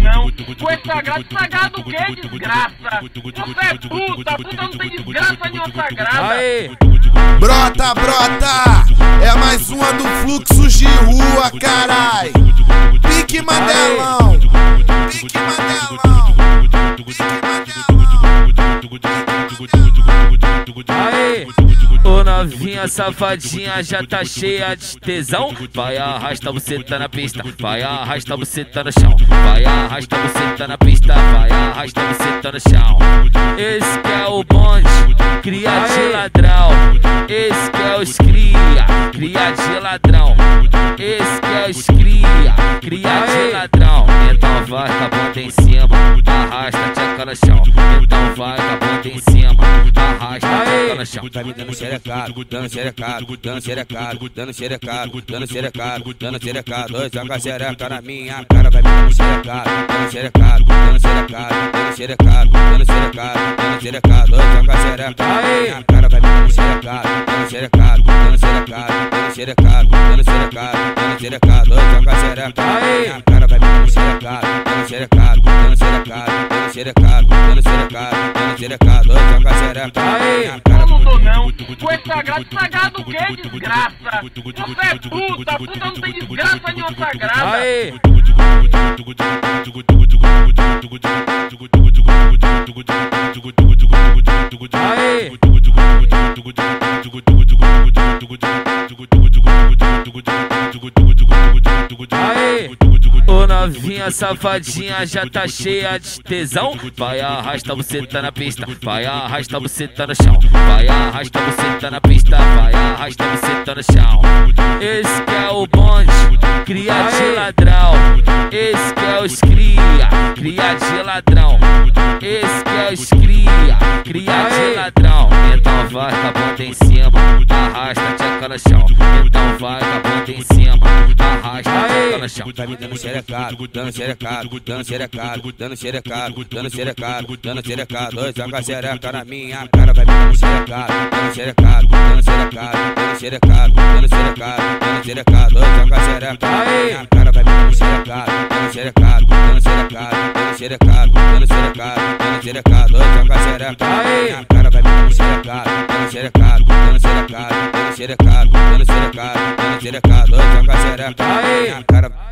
não. Tu é sagrado, sagrado o que, desgraça? Você é puta, puta não tem desgraça nenhuma sagrada. Aê! Brota, brota! É mais uma do fluxo de rua, carai! Pique Mandelão! Pique Mandelão! Pique Mandelão! Aê! Ô novinha safadinha já tá cheia de tesão. Vai arrasta você tá na pista. Vai arrasta você tá no chão. Vai arrasta você tá na pista. Vai arrasta você tá no chão. Esse que é o bonde Cria de ladrão. Esse que é os cria Cria de ladrão. Esse que é os cria Cria de Arrasta, tcheca no chão Então vai com a bunda em cima Arrasta, tcheca no chão Tá me dando xerecado, dando xerecado, dando xerecado, dando xerecado, dando xerecado, dando xerecado. Oi, joga xereca na minha cara, vai me dando xerecado, dando xerecado, dando xerecado, dando xerecado, dando xerecado, dando xerecado. Oi, joga xereca na minha cara, vai me dando xerecado, dando xerecado, dando xerecado, dando xerecado, dando xerecado, xerecado. Joga xereca na minha cara, vai me dando xerecado, dando xerecado, dando xerecado, dando xerecado, dando xerecado, dando xerecado. Joga xereca na minha cara. Não dou não. Tu é sagrado, sagrado o que, desgraça? Você é puta, puta não tem desgraça nenhuma sagrada. Aê! Aê! Novinha safadinha já tá cheia de tesão. Vai arrasta você tá na pista. Vai arrasta você tá no chão. Vai arrasta você tá na pista. Vai arrasta você tá no chão. Esse que é o bonde Cria de ladrão. Esse que é os cria Cria de ladrão. Esse que é os cria Cria de ladrão. Então vai com a bunda em cima. Arrasta, tcheca no chão Chão Tá me dando xerecado, dando xerecado, dando xerecado, dando xerecado, dando xerecado, dando xerecado. Oi, joga xereca na minha cara, vai me dando xerecado, dando xerecado, dando xerecado, dando xerecado, dando xerecado, dando xerecado. Oi, joga xereca na minha cara, vai me dando xerecado, dando xerecado, dando xerecado, dando xerecado, dando xerecado, dando xerecado. Oi, joga xereca na minha cara, vai me dando xerecado, dando xerecado, dando xerecado, dando xerecado, dando xerecado, Oi, joga xereca na cara.